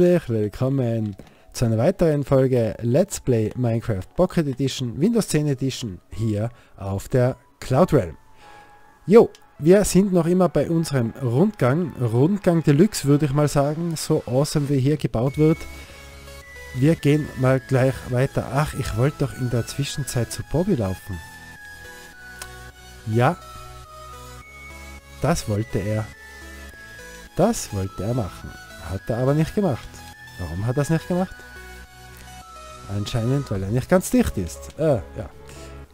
herzlich willkommen zu einer weiteren Folge Let's Play Minecraft Pocket Edition, Windows 10 Edition hier auf der Cloud Realm. Jo, wir sind noch immer bei unserem Rundgang, Rundgang Deluxe würde ich mal sagen, so awesome wie hier gebaut wird. Wir gehen mal gleich weiter. Ach, ich wollte doch in der Zwischenzeit zu Bobby laufen. Ja, das wollte er. Das wollte er machen. Hat er aber nicht gemacht. Warum hat er es nicht gemacht? Anscheinend, weil er nicht ganz dicht ist. Äh, ja.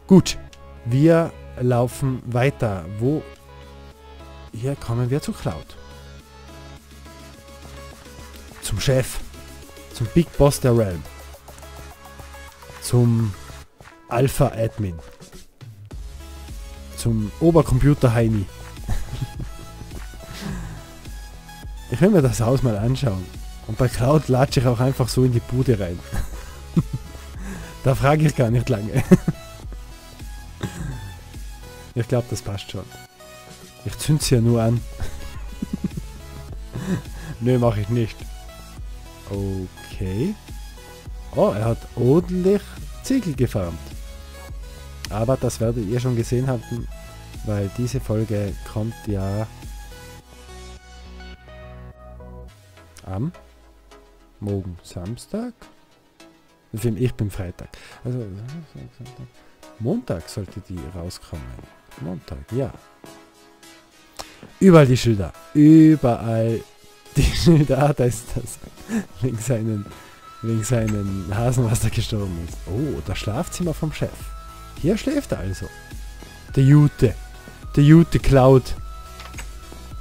Gut. Wir laufen weiter. Wo? Hier kommen wir zu Cloud. Zum Chef. Zum Big Boss der Realm. Zum Alpha Admin. Zum Obercomputer Heini. Ich will mir das Haus mal anschauen. Und bei Cloud latsche ich auch einfach so in die Bude rein. da frage ich gar nicht lange. ich glaube, das passt schon. Ich zünd's hier nur an. Nö, mache ich nicht. Okay. Oh, er hat ordentlich Ziegel gefarmt. Aber das werdet ihr schon gesehen haben, weil diese Folge kommt ja am morgen Samstag. Ich bin Freitag. Also Montag sollte die rauskommen. Montag, ja. Überall die Schilder. Überall die Schilder. Ah, da ist das. Wegen seinen, wegen seinen Hasen, was da gestorben ist. Oh, das Schlafzimmer vom Chef. Hier schläft er also. Der Jute. Der Jute Cloud.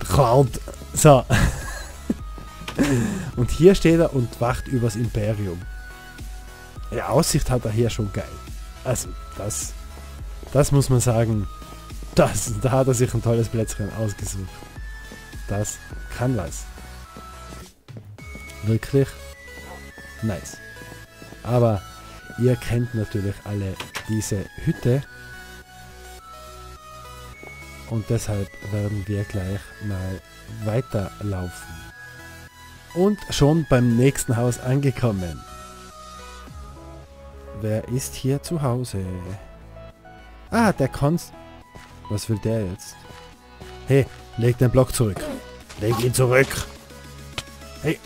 Cloud. So. und hier steht er und wacht übers Imperium. Die Aussicht hat er hier schon geil. Also, das, das muss man sagen, das, da hat er sich ein tolles Plätzchen ausgesucht. Das kann was. Wirklich nice. Aber ihr kennt natürlich alle diese Hütte. Und deshalb werden wir gleich mal weiterlaufen und schon beim nächsten Haus angekommen. Wer ist hier zu Hause? Ah, der Konst... Was will der jetzt? Hey, leg den Block zurück. Leg ihn zurück. Hey.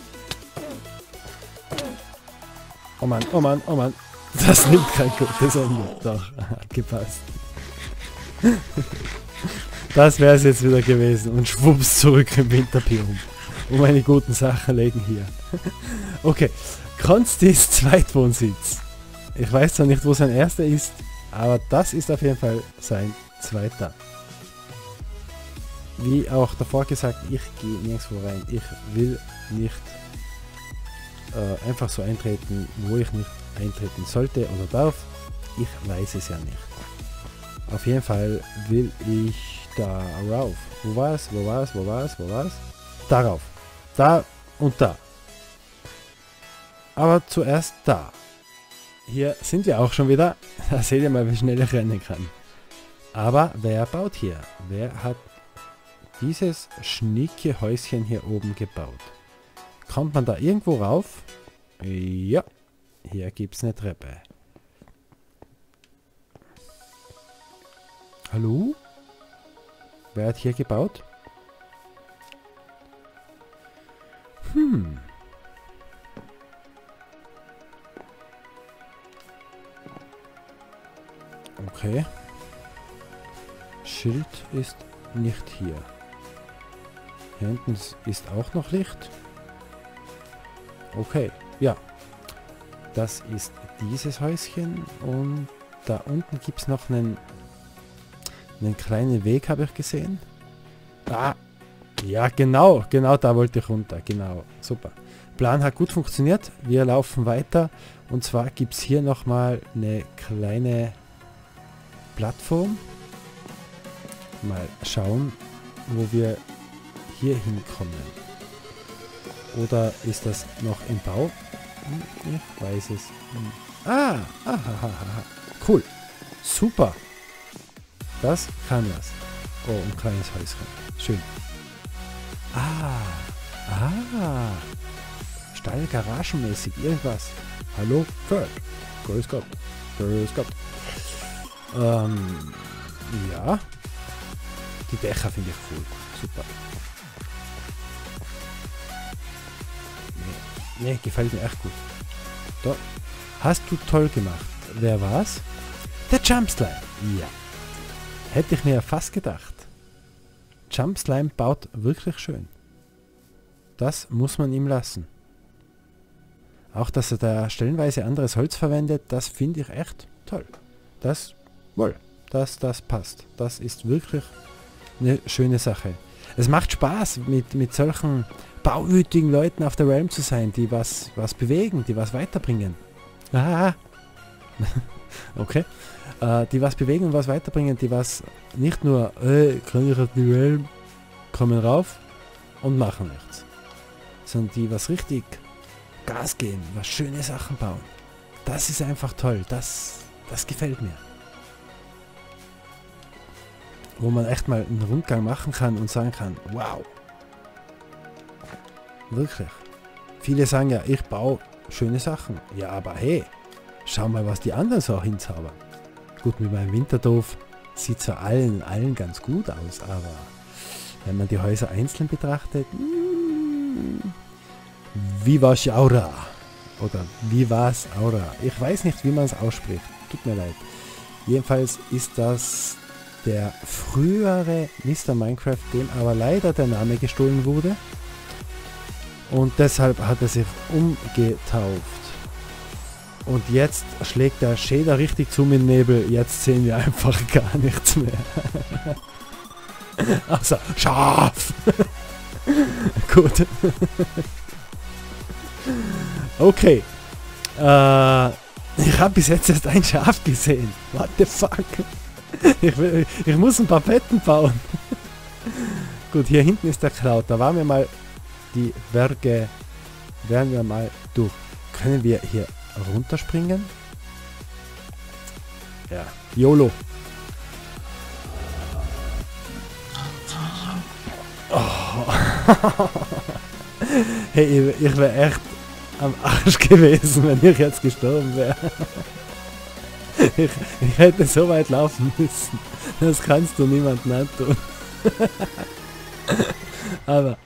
Oh Mann, oh Mann, oh Mann. Das nimmt kein gutes Ende. Doch, gepasst. Das wäre es jetzt wieder gewesen. Und schwupps zurück im Winterbiom und meine guten Sachen legen hier. okay, Konstis Zweitwohnsitz. Ich weiß zwar nicht, wo sein erster ist, aber das ist auf jeden Fall sein zweiter. Wie auch davor gesagt, ich gehe nirgendwo rein. Ich will nicht äh, einfach so eintreten, wo ich nicht eintreten sollte oder darf. Ich weiß es ja nicht. Auf jeden Fall will ich da rauf. Wo war es? Wo war es? Wo war es? Wo war es? Darauf. Da und da. Aber zuerst da. Hier sind wir auch schon wieder. Da seht ihr mal, wie schnell ich rennen kann. Aber wer baut hier? Wer hat dieses schnicke Häuschen hier oben gebaut? Kommt man da irgendwo rauf? Ja, hier gibt es eine Treppe. Hallo? Wer hat hier gebaut? Hm. Okay. Schild ist nicht hier. Hier hinten ist auch noch Licht. Okay, ja. Das ist dieses Häuschen und da unten gibt es noch einen, einen kleinen Weg, habe ich gesehen. Ah, ja, genau, genau da wollte ich runter. Genau, super. Plan hat gut funktioniert. Wir laufen weiter. Und zwar gibt es hier nochmal eine kleine Plattform. Mal schauen, wo wir hier hinkommen. Oder ist das noch im Bau? Ich weiß es. Ah, aha, cool. Super. Das kann was. Oh, ein kleines Häuschen. Schön. Ah. Ah. Stallgaragenmäßig, irgendwas. Hallo, Ferd. Grüß Gott. Grüß Gott. Ähm, ja. Die Dächer finde ich cool. Super. Nee, nee, gefällt mir echt gut. Da. Hast du toll gemacht. Wer war's? Der Jumpslime. Ja. Hätte ich mir fast gedacht. Jumpslime baut wirklich schön. Das muss man ihm lassen. Auch, dass er da stellenweise anderes Holz verwendet, das finde ich echt toll. Das, wohl, das, das passt. Das ist wirklich eine schöne Sache. Es macht Spaß, mit, mit solchen bauwütigen Leuten auf der Realm zu sein, die was, was bewegen, die was weiterbringen. Ah. okay. Äh, die was bewegen und was weiterbringen, die was nicht nur, äh, kann ich auf die Realm, kommen rauf und machen nichts. Sondern die was richtig Gas geben, was schöne Sachen bauen. Das ist einfach toll. Das, das gefällt mir. Wo man echt mal einen Rundgang machen kann und sagen kann, wow. Wirklich. Viele sagen ja, ich baue schöne Sachen. Ja, aber hey, schau mal, was die anderen so hinzaubern. Gut, mit meinem Winterdorf sieht zwar allen, allen ganz gut aus, aber wenn man die Häuser einzeln betrachtet, mh, hm, Vivash Aura. Oder Vivas Aura. Ich weiß nicht, wie man es ausspricht. Tut mir leid. Jedenfalls ist das der frühere Mr. Minecraft, dem aber leider der Name gestohlen wurde. Und deshalb hat er sich umgetauft. Und jetzt schlägt der Shader richtig zu mit Nebel. Jetzt sehen wir einfach gar nichts mehr. also, scharf! Gut. Okay. Äh, ich habe bis jetzt erst ein Schaf gesehen. What the fuck? Ich, ich muss ein paar Betten bauen. Gut, hier hinten ist der Kraut. Da waren wir mal die Berge. Werden wir mal durch. Können wir hier runterspringen? Ja. YOLO. Oh. hey, ich, ich wäre echt am Arsch gewesen, wenn ich jetzt gestorben wäre. Ich, ich, hätte so weit laufen müssen. Das kannst du niemandem antun. Aber...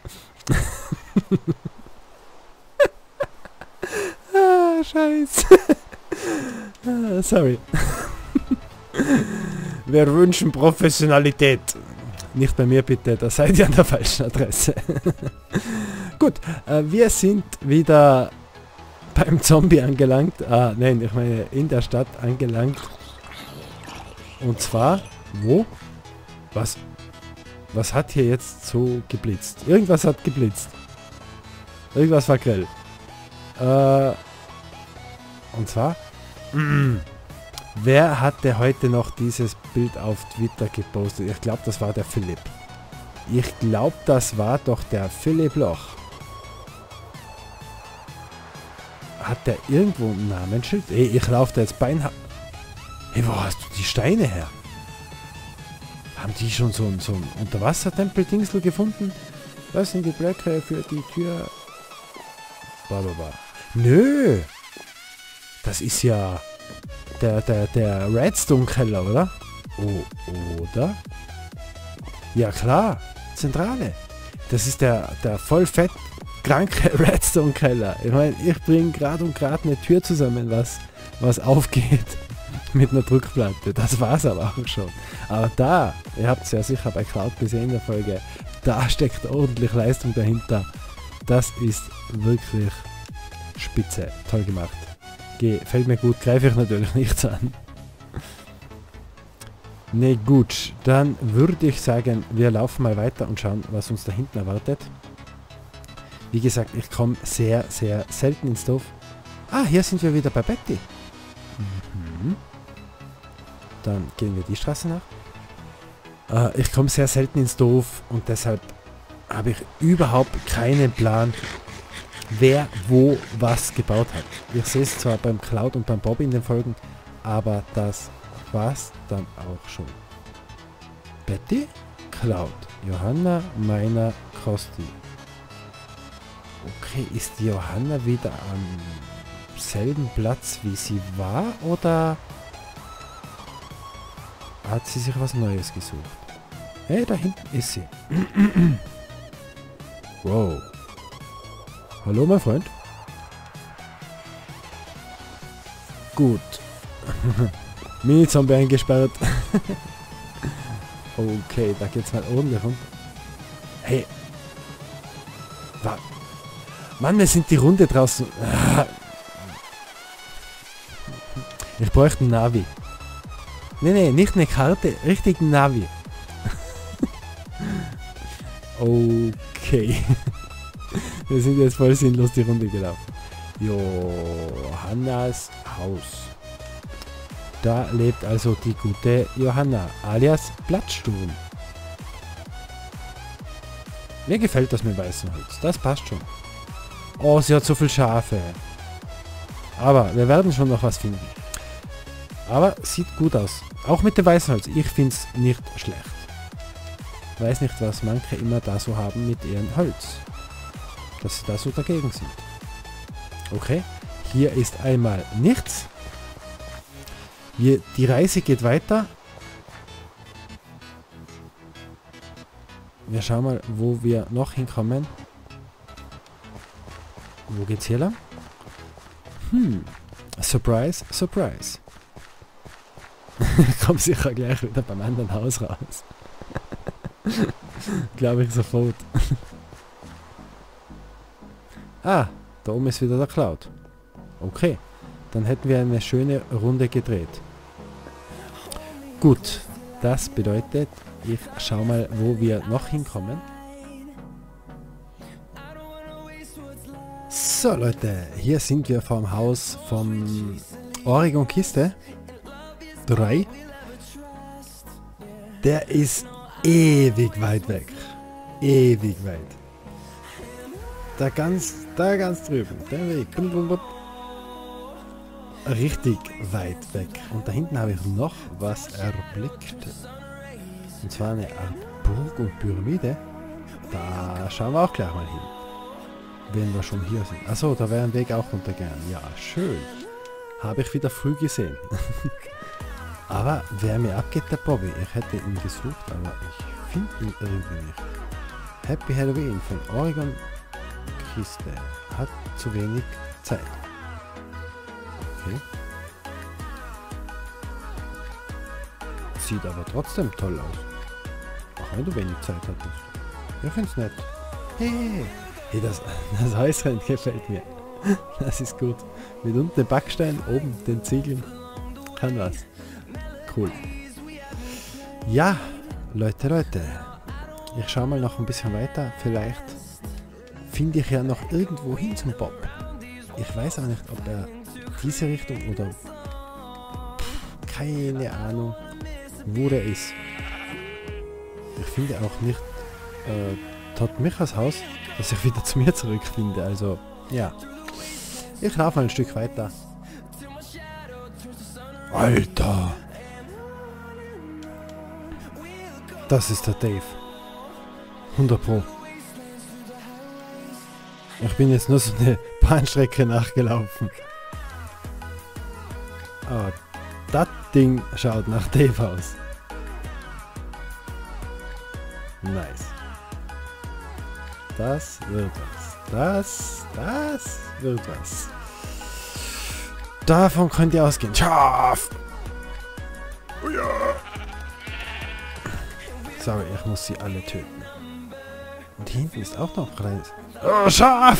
ah, scheiße. Sorry. Wir wünschen Professionalität. Nicht bei mir bitte, da seid ihr an der falschen Adresse. Gut, äh, wir sind wieder beim Zombie angelangt. Ah, nein, ich meine in der Stadt angelangt. Und zwar, wo? Was? Was hat hier jetzt so geblitzt? Irgendwas hat geblitzt. Irgendwas war grell. Äh, und zwar, wer hatte heute noch dieses Bild auf Twitter gepostet? Ich glaube, das war der Philipp. Ich glaube, das war doch der Philipp Loch. Hat der irgendwo ein Namensschild? Ey, ich laufe da jetzt beinhart. Hey, wo hast du die Steine her? Haben die schon so ein, so ein Unterwassertempel-Dingsel gefunden? Das sind die Blöcke für die Tür. Blablabla. Nö! Das ist ja der, der, der Redstone-Keller, oder? Oh, oder? Ja klar, Zentrale. Das ist der, der voll fett kranke Redstone-Keller. Ich meine, ich bringe gerade und gerade eine Tür zusammen, was, was aufgeht mit einer Druckplatte. Das war es aber auch schon. Aber da, ihr habt es ja sicher bei Cloud gesehen in der Folge, da steckt ordentlich Leistung dahinter. Das ist wirklich spitze. Toll gemacht. Gefällt mir gut, greife ich natürlich nichts an. Ne gut, dann würde ich sagen, wir laufen mal weiter und schauen, was uns da hinten erwartet. Wie gesagt, ich komme sehr, sehr selten ins Dorf. Ah, hier sind wir wieder bei Betty. Mhm. Dann gehen wir die Straße nach. Äh, ich komme sehr selten ins Dorf und deshalb habe ich überhaupt keinen Plan, wer wo was gebaut hat. Ich sehe es zwar beim Cloud und beim Bob in den Folgen, aber das war's dann auch schon. Betty, Cloud, Johanna, Meiner, Kosti. Okay, ist Johanna wieder am selben Platz, wie sie war? Oder hat sie sich was Neues gesucht? Hey, da hinten ist sie. wow. Hallo, mein Freund. Gut. Mini-Zombie eingesperrt. okay, da geht's mal oben runter. Hey. Wa Mann, wir sind die Runde draußen. Ich bräuchte ein Navi. Nee, nee, nicht eine Karte, richtig ein Navi. okay. Wir sind jetzt voll sinnlos die Runde gelaufen. Johannas Haus. Da lebt also die gute Johanna, alias Blattsturm. Mir gefällt das mit weißem Holz. Das passt schon. Oh, sie hat so viel Schafe. Aber wir werden schon noch was finden. Aber sieht gut aus. Auch mit dem weißen Holz. Ich finde es nicht schlecht. Weiß nicht, was manche immer da so haben mit ihrem Holz. Dass sie da so dagegen sind. Okay. Hier ist einmal nichts. Wir, die Reise geht weiter. Wir schauen mal, wo wir noch hinkommen. Wo geht's hier lang? Hm. Surprise, surprise. Komm sicher gleich wieder beim anderen Haus raus. Glaube ich sofort. Ah, da oben ist wieder der Cloud. Okay, dann hätten wir eine schöne Runde gedreht. Gut, das bedeutet, ich schau mal, wo wir noch hinkommen. So Leute, hier sind wir vom Haus vom Oregon Kiste 3. Der ist ewig weit weg. Ewig weit. Da ganz, da ganz drüben, der Weg. Richtig weit weg. Und da hinten habe ich noch was erblickt. Und zwar eine Art Burg und Pyramide. Da schauen wir auch gleich mal hin. Wenn wir schon hier sind. Achso, da wäre ein Weg auch runtergegangen. Ja, schön. Habe ich wieder früh gesehen. aber wer mir abgeht, der Bobby. Ich hätte ihn gesucht, aber ich finde ihn irgendwie nicht. Happy Halloween von Oregon Kiste. Hat zu wenig Zeit. Okay. Sieht aber trotzdem toll aus. Auch wenn du wenig Zeit hattest. Ich finde es nett. Hey, hey das, das Häuschen gefällt mir. Das ist gut. Mit unten den Backstein, oben den Ziegeln. Kann was. Cool. Ja, Leute, Leute. Ich schaue mal noch ein bisschen weiter. Vielleicht finde ich ja noch irgendwo hin zum Bob. Ich weiß auch nicht, ob er diese Richtung oder keine Ahnung, wo der ist. Ich finde auch nicht äh, Todd Michas Haus, dass ich wieder zu mir zurückfinde. Also, ja. Ich laufe ein Stück weiter. Alter! Das ist der Dave. 100 Pro. Ich bin jetzt nur so eine Bahnstrecke nachgelaufen. Aber das Ding schaut nach Dave aus. Nice. Das wird was. Das, das wird was. Davon könnt ihr ausgehen. Schaf! Oh. Sorry, ich muss sie alle töten. Und hinten ist auch noch kleines... Oh, Schaf!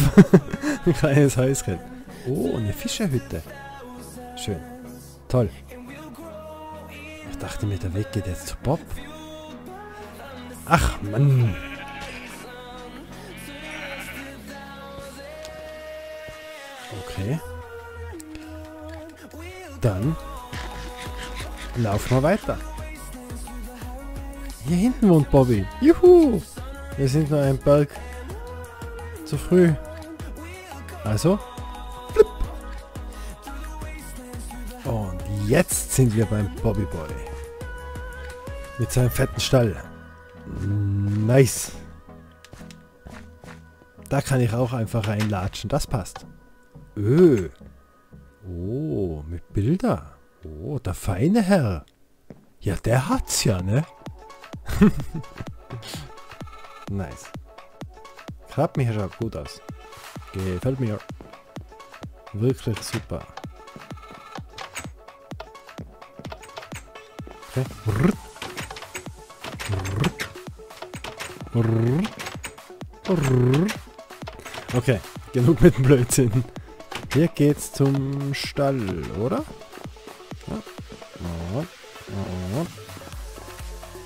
ein kleines Häuschen. Oh, eine Fischerhütte. Schön. Toll. Ich dachte mir, der Weg geht jetzt zu Bob. Ach, Mann. Okay. Dann laufen wir weiter. Hier hinten wohnt Bobby. Juhu! Wir sind nur ein Berg zu früh. Also, flip. Und jetzt sind wir beim Bobby Boy. Mit seinem fetten Stall. Nice. Da kann ich auch einfach reinlatschen. Das passt. Öh. Oh, mit Bilder. Oh, der feine Herr. Ja, der hat's ja, ne? nice. Krabben hier schaut gut aus. Gefällt mir. Wirklich super. Okay. Okay, genug mit Blödsinn. Hier geht's zum Stall, oder?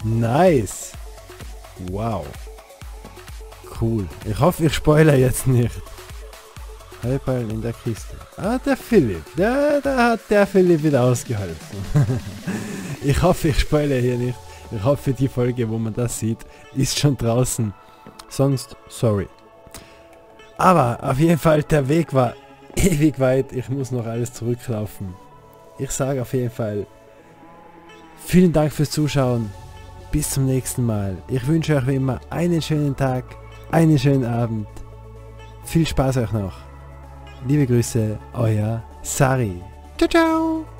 Nice. Wow. Cool. Ich hoffe, ich spoilere jetzt nicht. Halbballen in der Kiste. Ah, der Philipp. Der, da hat der Philipp wieder ausgeholfen. ich hoffe, ich spoilere hier nicht. Ich hoffe, die Folge, wo man das sieht, ist schon draußen. Sonst, sorry. Aber auf jeden Fall, der Weg war ewig weit. Ich muss noch alles zurücklaufen. Ich sage auf jeden Fall, vielen Dank fürs Zuschauen. Bis zum nächsten Mal. Ich wünsche euch wie immer einen schönen Tag, einen schönen Abend. Viel Spaß euch noch. Liebe Grüße, euer Sari. Ciao, ciao.